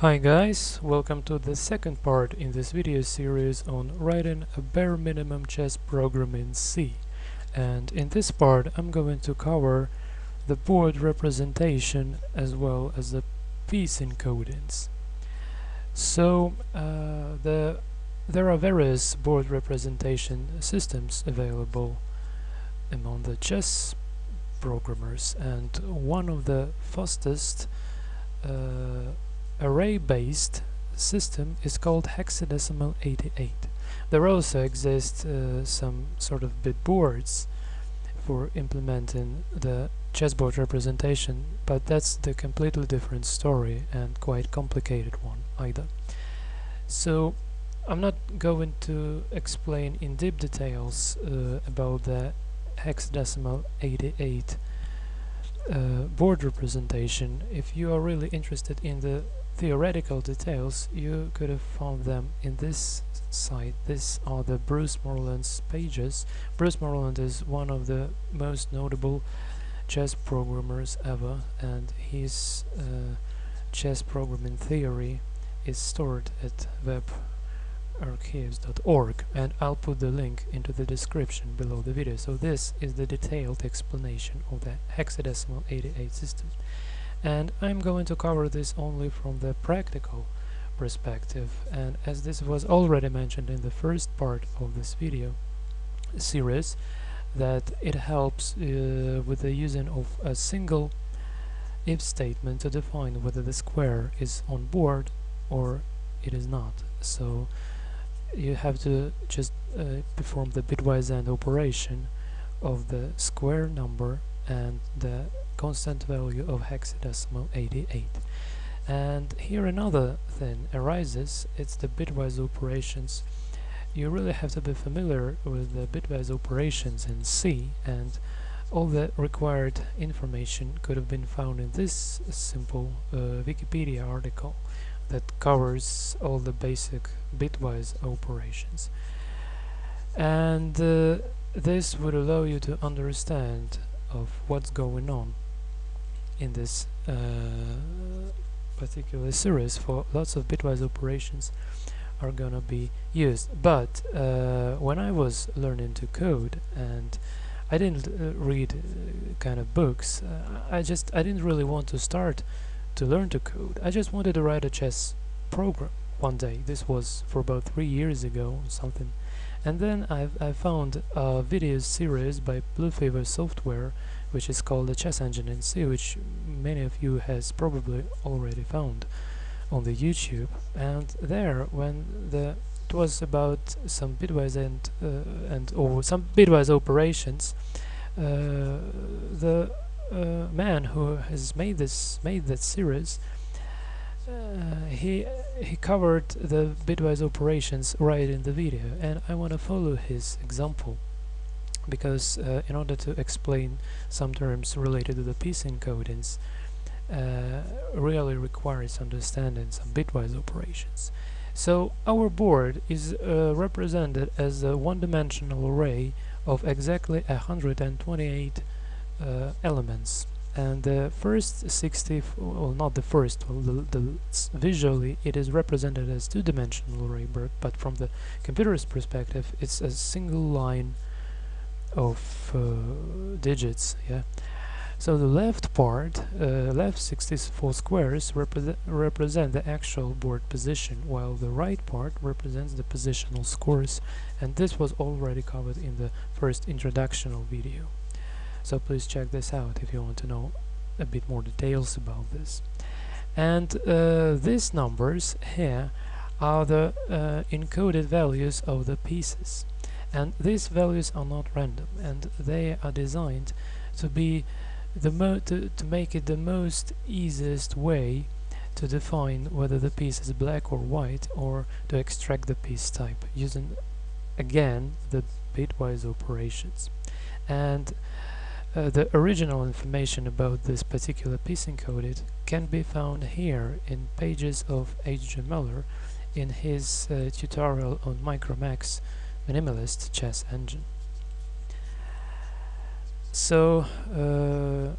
Hi guys, welcome to the second part in this video series on writing a bare minimum chess program in C. And in this part I'm going to cover the board representation as well as the piece encodings. So uh, the there are various board representation systems available among the chess programmers and one of the fastest uh, array-based system is called hexadecimal 88. There also exist uh, some sort of bit boards for implementing the chessboard representation, but that's the completely different story and quite complicated one either. So I'm not going to explain in deep details uh, about the hexadecimal 88 uh, board representation. If you are really interested in the theoretical details, you could have found them in this site. These are the Bruce Moreland's pages. Bruce Moreland is one of the most notable chess programmers ever, and his uh, chess programming theory is stored at webarchives.org and I'll put the link into the description below the video. So this is the detailed explanation of the hexadecimal 88 system and I'm going to cover this only from the practical perspective. And as this was already mentioned in the first part of this video series that it helps uh, with the using of a single if statement to define whether the square is on board or it is not. So you have to just uh, perform the bitwise AND operation of the square number and the constant value of hexadecimal 88 and here another thing arises it's the bitwise operations. You really have to be familiar with the bitwise operations in C and all the required information could have been found in this simple uh, Wikipedia article that covers all the basic bitwise operations. And uh, this would allow you to understand of what's going on in this uh, particular series for lots of bitwise operations are gonna be used. But uh, when I was learning to code and I didn't uh, read uh, kind of books uh, I just I didn't really want to start to learn to code. I just wanted to write a chess program one day. This was for about three years ago or something. And then I've, I found a video series by Bluefever Software which is called the chess engine in C which many of you has probably already found on the YouTube. And there when the it was about some bitwise and uh, and or some bitwise operations uh, the uh, man who has made this made that series uh, he he covered the bitwise operations right in the video and I want to follow his example because uh, in order to explain some terms related to the piece encodings uh, really requires understanding some bitwise operations. So our board is uh, represented as a one-dimensional array of exactly 128 uh, elements and the first 60 well not the first well, the, the visually it is represented as two-dimensional array but from the computer's perspective it's a single line of uh, digits yeah. So the left part uh, left 64 squares repre represent the actual board position while the right part represents the positional scores and this was already covered in the first introductional video so please check this out if you want to know a bit more details about this. And uh, these numbers here are the uh, encoded values of the pieces. And these values are not random and they are designed to be the mo to, to make it the most easiest way to define whether the piece is black or white or to extract the piece type using again the bitwise operations. And uh, the original information about this particular piece encoded can be found here in pages of H.G. Muller in his uh, tutorial on micro-Max minimalist chess engine. So uh,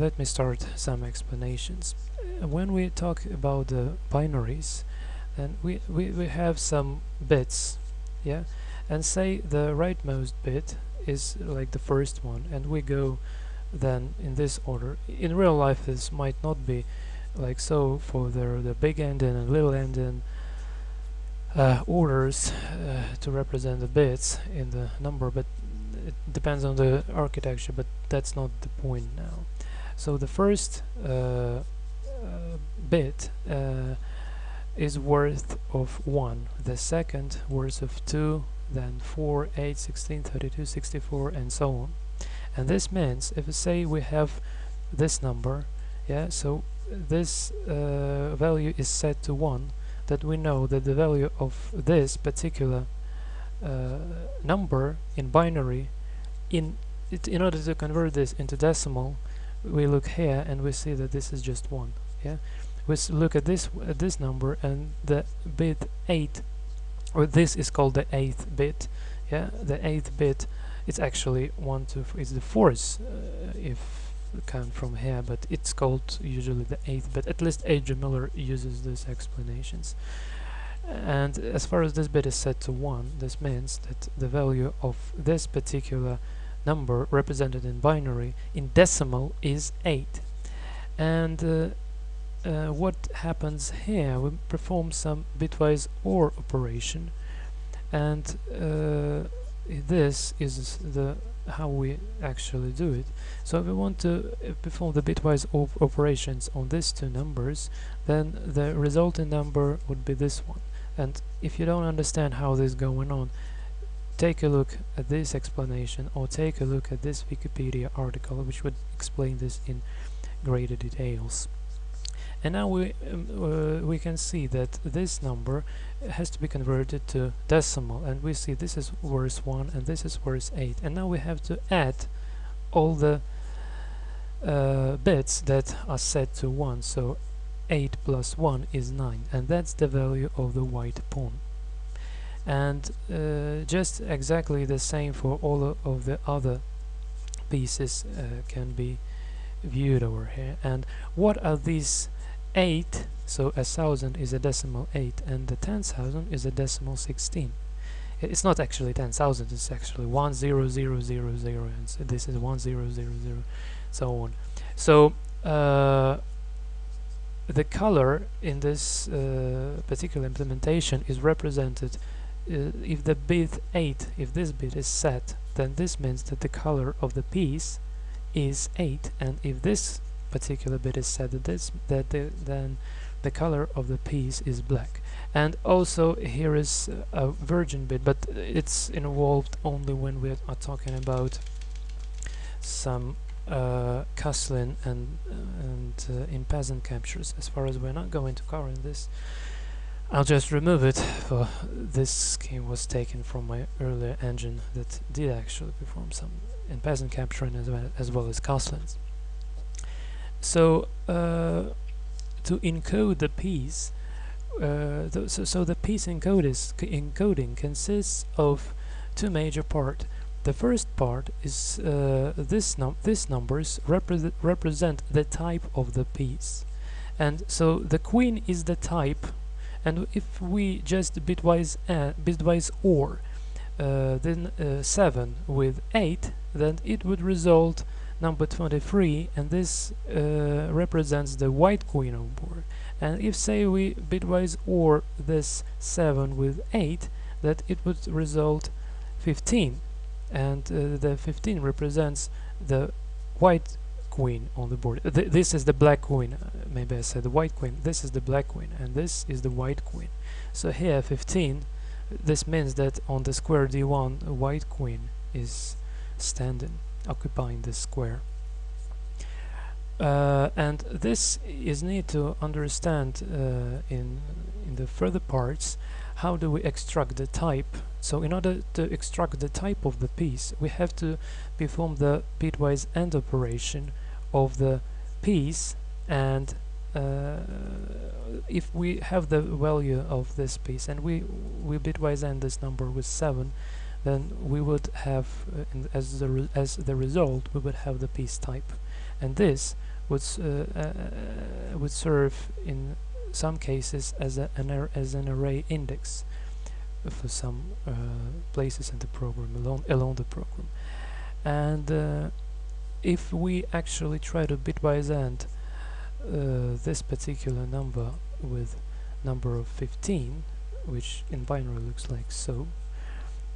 let me start some explanations. Uh, when we talk about the binaries, then we, we, we have some bits, yeah, and say the rightmost bit is like the first one, and we go then in this order. In real life, this might not be like so for the the big endian and little endian uh, orders uh, to represent the bits in the number, but it depends on the architecture. But that's not the point now. So the first uh, uh bit uh, is worth of 1, the second worth of 2, then 4, 8, 16, 32, 64 and so on. And this means if we say we have this number, yeah, so this uh, value is set to 1, that we know that the value of this particular uh, number in binary in it, in order to convert this into decimal we look here and we see that this is just 1 yeah we look at this at this number and the bit 8 or this is called the eighth bit. Yeah the eighth bit it's actually one two it's the fourth uh, if count from here but it's called usually the eighth bit. At least H.G. Muller uses these explanations. And as far as this bit is set to 1 this means that the value of this particular number represented in binary in decimal is 8 and uh, uh, what happens here? We perform some bitwise OR operation and uh, this is the how we actually do it. So if we want to uh, perform the bitwise op operations on these two numbers then the resulting number would be this one. And if you don't understand how this is going on take a look at this explanation or take a look at this Wikipedia article which would explain this in greater details and now we um, uh, we can see that this number has to be converted to decimal and we see this is worth 1 and this is worth 8 and now we have to add all the uh, bits that are set to 1 so 8 plus 1 is 9 and that's the value of the white pawn. And uh, just exactly the same for all of the other pieces uh, can be viewed over here. And what are these 8 so a thousand is a decimal 8 and the 10,000 is a decimal 16 it's not actually 10,000 it's actually 10000 and so this is 1000 so on. So uh, the color in this uh, particular implementation is represented uh, if the bit 8 if this bit is set then this means that the color of the piece is 8 and if this particular bit is set that this that the, then the color of the piece is black. And also here is a virgin bit but it's involved only when we are talking about some uh, and and uh, en passant captures. As far as we're not going to cover in this I'll just remove it for this scheme was taken from my earlier engine that did actually perform some en passant capturing as well as, well as so uh, to encode the piece, uh, th so, so the piece encoding consists of two major parts. The first part is uh, this num these numbers repre represent the type of the piece, and so the queen is the type. And if we just bitwise uh, bitwise OR uh, then uh, 7 with 8, then it would result number 23 and this uh, represents the white queen on board and if say we bitwise OR this 7 with 8 that it would result 15 and uh, the 15 represents the white queen on the board. Th this is the black queen uh, maybe I said the white queen. This is the black queen and this is the white queen. So here 15 this means that on the square d1 a white queen is standing occupying this square. Uh, and this is need to understand uh, in in the further parts how do we extract the type so in order to extract the type of the piece we have to perform the bitwise AND operation of the piece and uh, if we have the value of this piece and we we bitwise AND this number with 7 then we would have uh, as the as the result we would have the piece type. And this would uh, uh, would serve in some cases as a, an as an array index for some uh, places in the program along along the program. And uh, if we actually try to bitwise AND uh, this particular number with number of 15 which in binary looks like so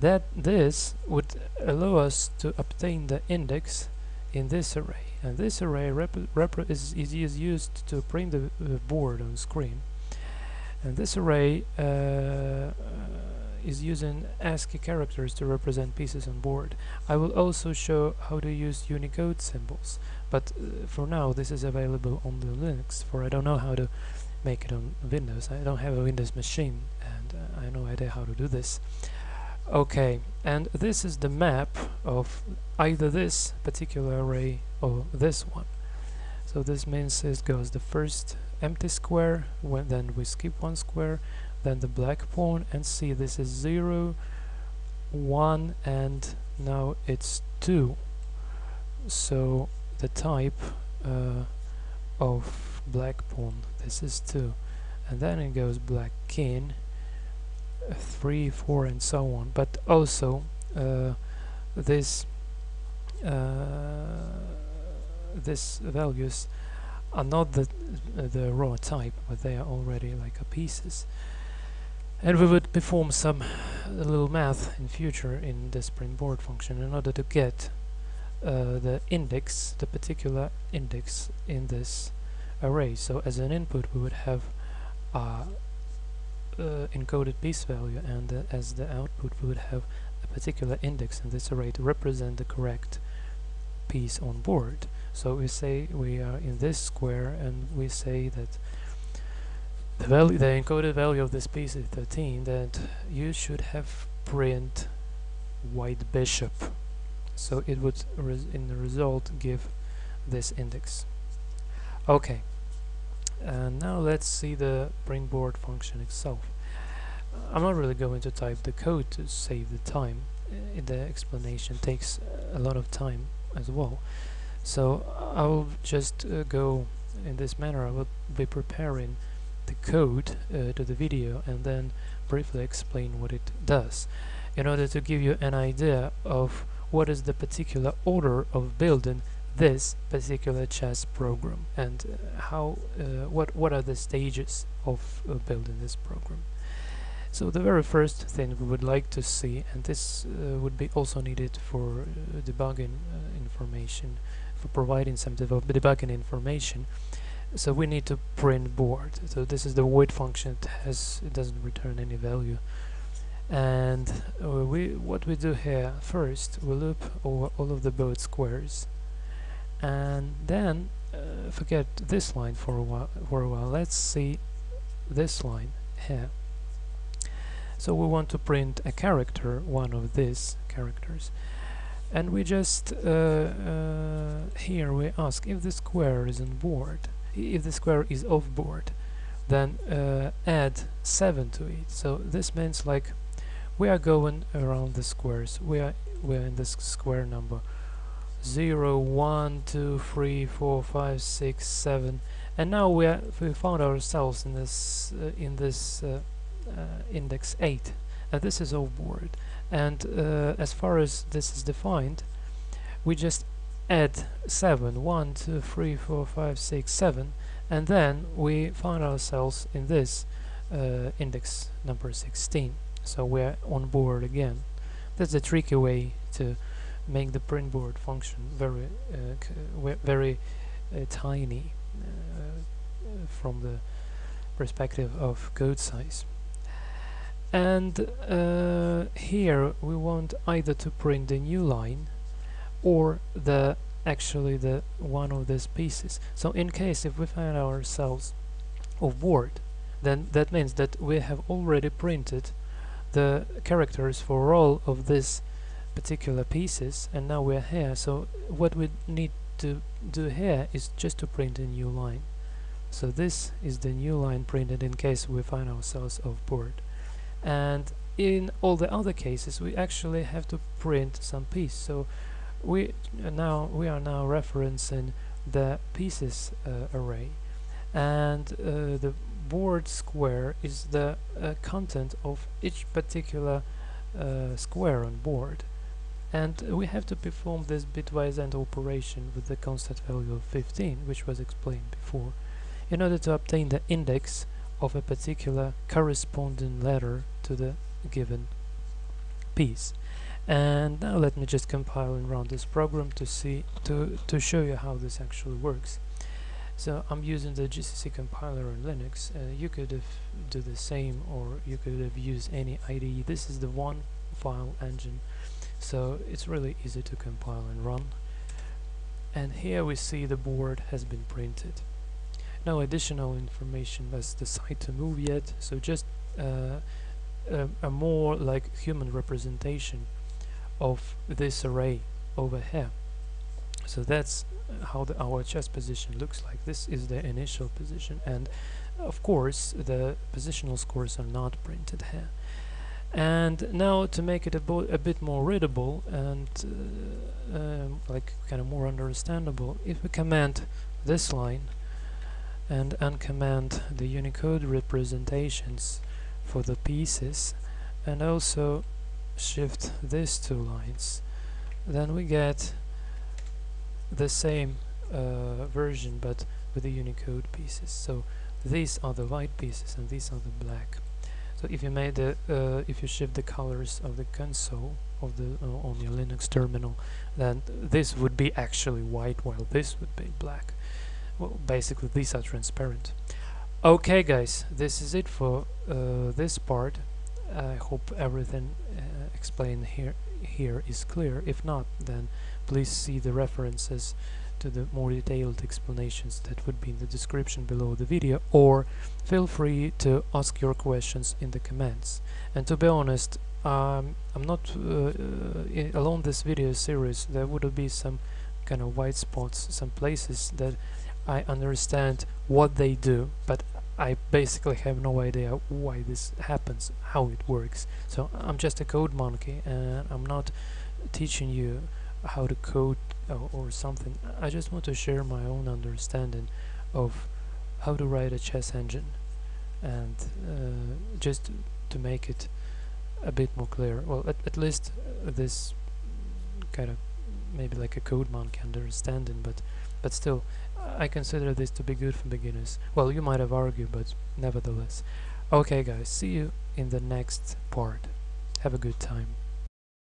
that this would allow us to obtain the index in this array and this array is, is, used to print the uh, board on screen and this array uh, is using ASCII characters to represent pieces on board. I will also show how to use Unicode symbols but uh, for now this is available on the Linux for I don't know how to make it on Windows. I don't have a Windows machine and uh, I have no idea how to do this. Okay, and this is the map of either this particular array or this one. So this means it goes the first empty square, when then we skip one square, then the black pawn, and see this is 0, 1, and now it's 2. So the type uh, of black pawn, this is 2. And then it goes black king, 3, 4 and so on but also uh, this uh, this values are not the the raw type but they are already like a pieces and we would perform some little math in future in the print board function in order to get uh, the index, the particular index in this array. So as an input we would have uh, uh, encoded piece value and uh, as the output would have a particular index in this array to represent the correct piece on board. So we say we are in this square and we say that the value, the encoded value of this piece is 13 that you should have print white bishop. So it would in the result give this index. Okay and now let's see the print board function itself. I'm not really going to type the code to save the time. Uh, the explanation takes a lot of time as well. So I'll just uh, go in this manner. I will be preparing the code uh, to the video and then briefly explain what it does. In order to give you an idea of what is the particular order of building this particular chess program? And uh, how uh, what what are the stages of uh, building this program? So the very first thing we would like to see and this uh, would be also needed for uh, debugging uh, information for providing some debugging information so we need to print board. So this is the void function. It has it doesn't return any value. And we what we do here first we loop over all of the board squares and then uh, forget this line for a while for a while. Let's see this line here. So we want to print a character one of these characters. And we just uh, uh, here we ask if the square is on board if the square is off board then uh, add 7 to it. So this means like we are going around the squares. We are we're in this square number 0 1 2 3 4 5 6 7 and now we are we found ourselves in this uh, in this uh, uh, index 8 and this is overboard and uh, as far as this is defined we just add 7 1 2 3 4 5 6 7 and then we find ourselves in this uh, index number 16 so we're on board again. That's a tricky way to make the print board function very uh, very uh, tiny uh, from the perspective of code size. And uh, here we want either to print the new line or the actually the one of these pieces. So in case if we find ourselves of board then that means that we have already printed the characters for all of these particular pieces and now we're here. So what we need to do here is just to print a new line. So this is the new line printed in case we find ourselves off board and in all the other cases we actually have to print some piece. So we uh, now we are now referencing the pieces uh, array. And uh, the board square is the uh, content of each particular uh, square on board and we have to perform this bitwise AND operation with the constant value of 15 which was explained before in order to obtain the index of a particular corresponding letter to the given piece. And now let me just compile and run this program to see to to show you how this actually works. So I'm using the GCC compiler on Linux. Uh, you could have do the same or you could have used any IDE this is the one file engine so it's really easy to compile and run. And here we see the board has been printed. No additional information as the site to move yet so just uh, a, a more like human representation of this array over here. So that's how the, our chess position looks like. This is the initial position and of course the positional scores are not printed here and now to make it a, a bit more readable and uh, um, like kind of more understandable if we command this line and uncommand the Unicode representations for the pieces and also shift these two lines then we get the same uh, version but with the Unicode pieces. So these are the white pieces and these are the black so if you made the uh, if you shift the colors of the console of the uh, on your Linux terminal then this would be actually white while this would be black. Well basically these are transparent. Okay guys this is it for uh, this part. I hope everything uh, explained here here is clear. If not then please see the references to the more detailed explanations that would be in the description below the video or feel free to ask your questions in the comments. And to be honest um, I'm not uh, uh, along this video series there would be some kind of white spots some places that I understand what they do but I basically have no idea why this happens how it works. So I'm just a code monkey and I'm not teaching you how to code or, something. I just want to share my own understanding of how to write a chess engine and uh, just to make it a bit more clear. Well at, at least this kind of maybe like a code monkey understanding but but still I consider this to be good for beginners. Well you might have argued but nevertheless. Okay guys see you in the next part. Have a good time